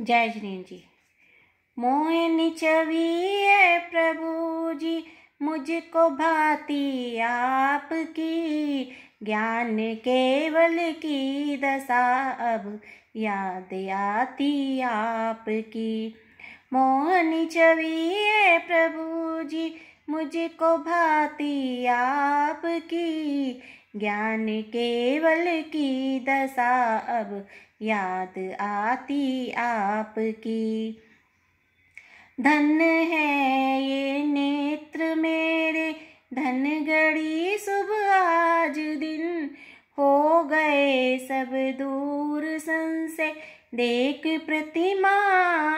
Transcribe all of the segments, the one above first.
जय जिनेन्द्र जी। मोहन छवि है प्रभु जी, मुझको भाती आपकी, ज्ञान केवल की दशा अब याद आती आपकी। मोहन छवि है प्रभु जी, मुझको भाती आपकी ज्ञान केवल की दशा अब याद आती आपकी। धन है ये नेत्र मेरे, धन गड़ी सुबह आज दिन। हो गए सब दूर संसे देख प्रतिमा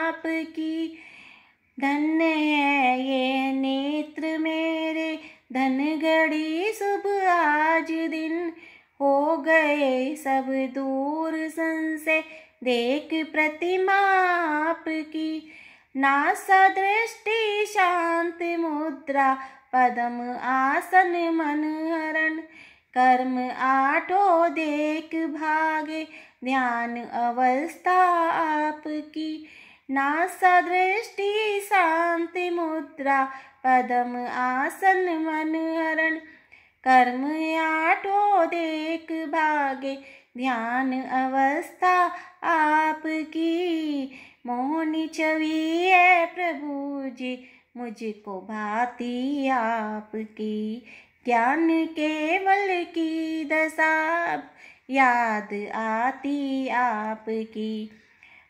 आपकी। धन है ये नेत्र मेरे, धन दिन हो गए सब दूर संसे। देख प्रतिमा आपकी। नासा दृष्टि शांत मुद्रा, पदम आसन मन हरण। कर्म आठो देख भागे, ध्यान अवस्था आपकी। नासा दृष्टि शांति मुद्रा, पदम आसन मन हरण। कर्म आठो देख भागे, ध्यान अवस्था आपकी। मोहनी छवि है प्रभु जी, मुझको भाती आपकी। ज्ञान केवल की दशा, याद आती आपकी।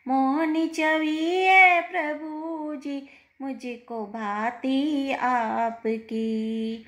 मोहनी छवि है प्रभु जी, मुझको भाती आपकी।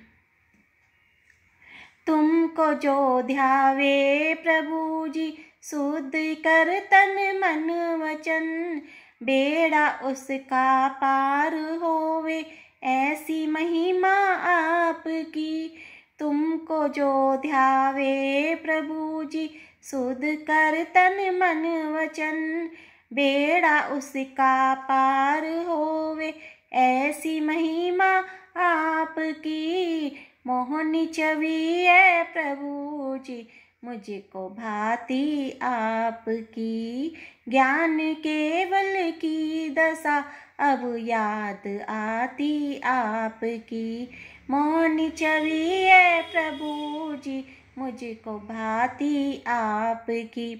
तुमको जो ध्यावे प्रभु जी शुद्ध कर तन मन वचन, बेड़ा उसका पार होवे, ऐसी महिमा आपकी। तुमको जो ध्यावे प्रभु जी शुद्ध कर तन मन वचन, बेड़ा उसका पार होवे, ऐसी महिमा आपकी। मोहनी छवि है प्रभु जी मुझको भाती आपकी ज्ञान केवल की दशा, अब याद आती आपकी। मोहनी छवि है प्रभु जी मुझको भाती आपकी।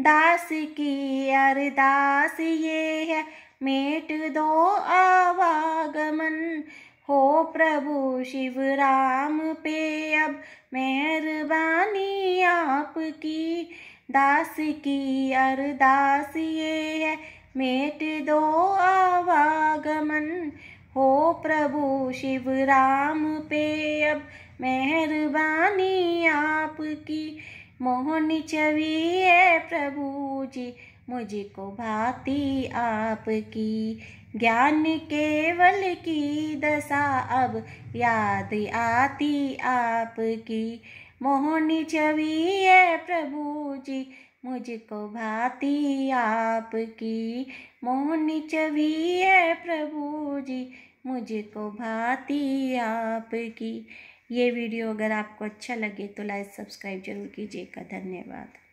दास की अरदास ये है, मेट दो आवागमन हो प्रभु शिव राम पे। अब मेहरबानी आपकी। दास की अरदास ये है। मेट दो आवागमन। हो प्रभु शिव राम पे। अब मेहरबानी आपकी। मोहनी छवि है प्रभु जी। मुझको भाती आपकी। ज्ञान केवल की दशा अब याद आती आपकी। मोहनी छवि है प्रभु जी, मुझको भाती आपकी। मोहनी छवि है प्रभु जी, मुझको भाती आपकी। ये वीडियो अगर आपको अच्छा लगे तो लाइक, सब्सक्राइब ज़रूर कीजिएगा। धन्यवाद।